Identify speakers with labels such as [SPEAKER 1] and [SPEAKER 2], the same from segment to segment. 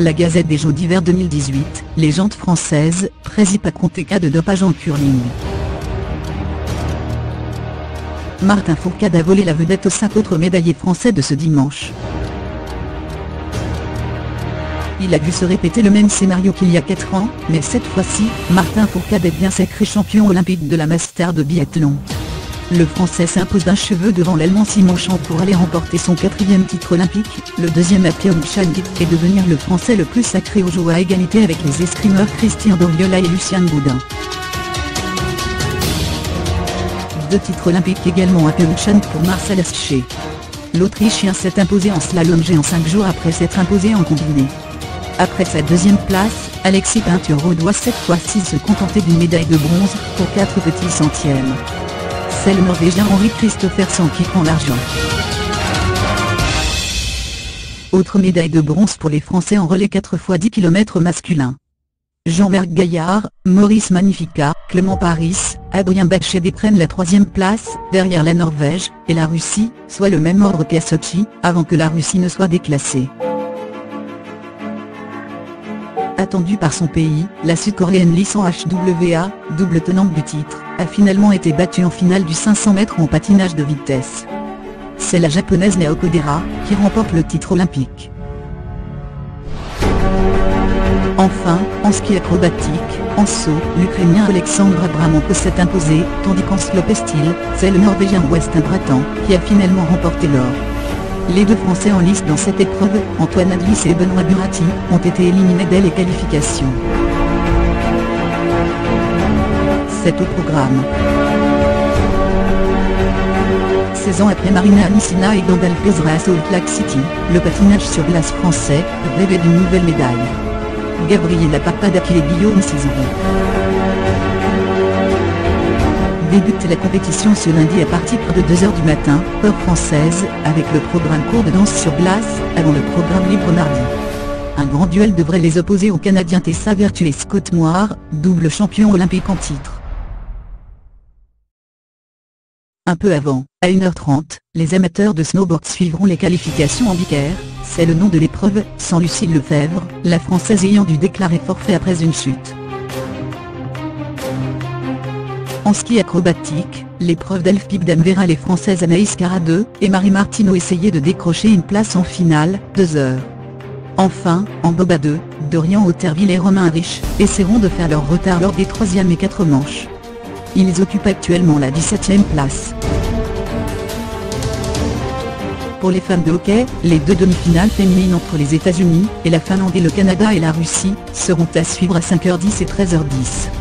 [SPEAKER 1] La Gazette des Jeux d'hiver 2018, légende française, compté cas de dopage en curling. Martin Fourcade a volé la vedette aux cinq autres médaillés français de ce dimanche. Il a dû se répéter le même scénario qu'il y a 4 ans, mais cette fois-ci, Martin Fourcade est bien sacré champion olympique de la Master de biathlon. Le Français s'impose d'un cheveu devant l'Allemand Simon Champ pour aller remporter son quatrième titre olympique, le deuxième à Pyeongchang, et devenir le Français le plus sacré au jeu à égalité avec les escrimeurs Christian Doriola et Lucien Boudin. Deux titres olympiques également à Pyeongchang pour Marcel Asché. L'Autrichien s'est imposé en slalom géant 5 jours après s'être imposé en combiné. Après sa deuxième place, Alexis Pinturo doit cette fois-ci se contenter d'une médaille de bronze, pour 4 petits centièmes. C'est le Norvégien Henri Christophersen qui prend l'argent. Autre médaille de bronze pour les Français en relais 4 x 10 km masculin. Jean-Marc Gaillard, Maurice Magnifica, Clément Paris, Adrien Bachet prennent la troisième place, derrière la Norvège, et la Russie, soit le même ordre qu'à Sochi, avant que la Russie ne soit déclassée. Attendue par son pays, la sud-coréenne Lee HWA, double tenante du titre, a finalement été battue en finale du 500 mètres en patinage de vitesse. C'est la japonaise Naoko Dera, qui remporte le titre olympique. Enfin, en ski acrobatique, en saut, l'Ukrainien Alexandre Abramonko s'est imposé, tandis qu'en slopestyle, c'est le Norvégien Westin Bratan, qui a finalement remporté l'or. Les deux Français en lice dans cette épreuve, Antoine Adlis et Benoît Burati, ont été éliminés dès les qualifications. C'est au programme. 16 ans après Marina Anissina et Gandalf Ezra à Salt Lake City, le patinage sur glace français, rêvait d'une nouvelle médaille. Gabriela Papadakis et Guillaume Cizeron débute la compétition ce lundi à partir de 2h du matin, heure française, avec le programme court de danse sur glace, avant le programme libre mardi. Un grand duel devrait les opposer au Canadien Tessa Virtue et Scott Moir, double champion olympique en titre. Un peu avant, à 1h30, les amateurs de snowboard suivront les qualifications en bicaire, c'est le nom de l'épreuve, sans Lucille Lefebvre, la française ayant dû déclarer forfait après une chute. En ski acrobatique, l'épreuve d'Elfpip Dam verra les Françaises Anaïs Caradeux et Marie Martineau essayer de décrocher une place en finale, 2 heures. Enfin, en boba 2, Dorian Auterville et Romain Rich essaieront de faire leur retard lors des 3e et 4 manches. Ils occupent actuellement la 17e place. Pour les femmes de hockey, les deux demi-finales féminines entre les États-Unis et la Finlande et le Canada et la Russie seront à suivre à 5h10 et 13h10.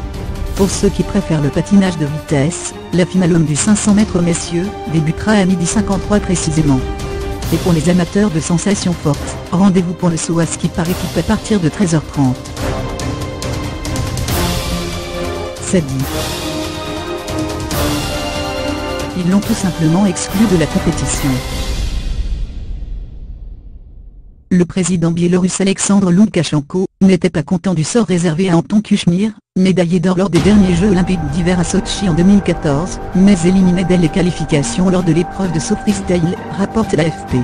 [SPEAKER 1] Pour ceux qui préfèrent le patinage de vitesse, la finale homme du 500 mètres messieurs, débutera à midi 53 précisément. Et pour les amateurs de sensations fortes, rendez-vous pour le saut à ski par équipe à partir de 13h30. C'est dit. Ils l'ont tout simplement exclu de la compétition. Le président biélorusse Alexandre Loukachenko n'était pas content du sort réservé à Anton Kuchmir, médaillé d'or lors des derniers Jeux Olympiques d'hiver à Sochi en 2014, mais éliminé dès les qualifications lors de l'épreuve de saut freestyle, rapporte l'AFP.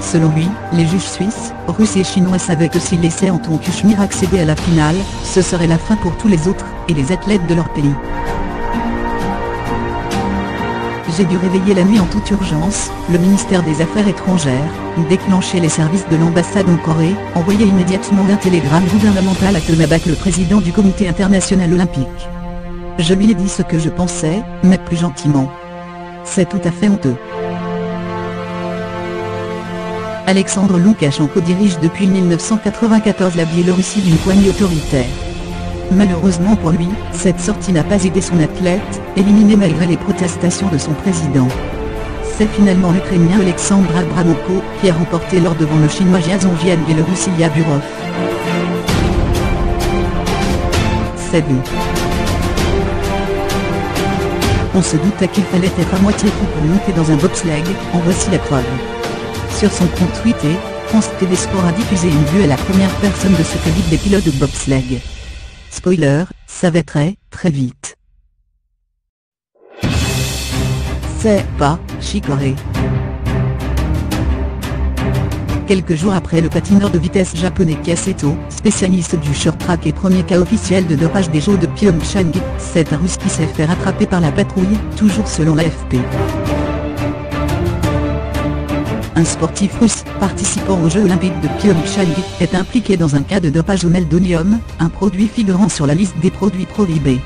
[SPEAKER 1] Selon lui, les juges suisses, russes et chinois savaient que s'ils laissaient Anton Kuchmir accéder à la finale, ce serait la fin pour tous les autres, et les athlètes de leur pays. J'ai dû réveiller la nuit en toute urgence, le ministère des Affaires étrangères, déclencher les services de l'ambassade en Corée, envoyer immédiatement un télégramme gouvernemental à Tomabak le président du comité international olympique. Je lui ai dit ce que je pensais, mais plus gentiment. C'est tout à fait honteux. Alexandre Loukachenko dirige depuis 1994 la Biélorussie d'une poignée autoritaire. Malheureusement pour lui, cette sortie n'a pas aidé son athlète, éliminé malgré les protestations de son président. C'est finalement l'Ukrainien Alexandre Abramonko qui a remporté l'or devant le Chinois Jason Vian et le Russe Ilya Burov. C'est vu. On se doutait qu'il fallait être à moitié fou pour dans un bobsleigh, en voici la preuve. Sur son compte Twitter, France TV Sport a diffusé une vue à la première personne de ce que des pilotes de bobsleigh. Spoiler, ça va très, très vite. C'est pas chicoré. quelques jours après le patineur de vitesse japonais Kaseto, spécialiste du short track et premier cas officiel de dopage des Jeux de Pyeongchang, c'est un russe qui s'est fait rattraper par la patrouille, toujours selon l'AFP. Un sportif russe, participant aux Jeux Olympiques de Pyeongchang, est impliqué dans un cas de dopage au meldonium, un produit figurant sur la liste des produits prohibés.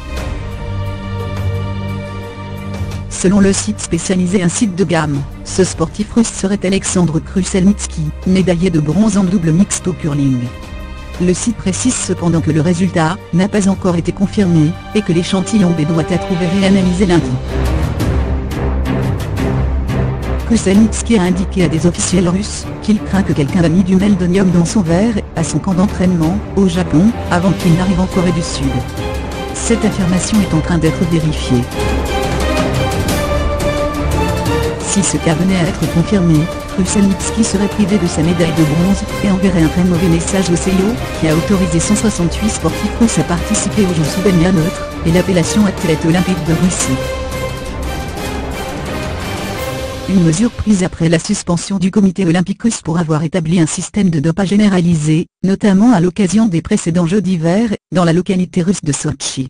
[SPEAKER 1] Selon le site spécialisé un site de gamme, ce sportif russe serait Alexandre Kruselnitsky, médaillé de bronze en double mixte au curling. Le site précise cependant que le résultat n'a pas encore été confirmé, et que l'échantillon B doit être ouvert et analysé lundi. Kruselnitsky a indiqué à des officiels russes qu'il craint que quelqu'un a mis du meldonium dans son verre à son camp d'entraînement, au Japon, avant qu'il n'arrive en Corée du Sud. Cette affirmation est en train d'être vérifiée. Si ce cas venait à être confirmé, Kruselnitsky serait privé de sa médaille de bronze et enverrait un très mauvais message au CIO, qui a autorisé 168 sportifs russes à participer aux Jeux sous neutre, et l'appellation athlète olympique de Russie. Une mesure prise après la suspension du comité olympique russe pour avoir établi un système de dopage généralisé, notamment à l'occasion des précédents Jeux d'hiver, dans la localité russe de Sochi.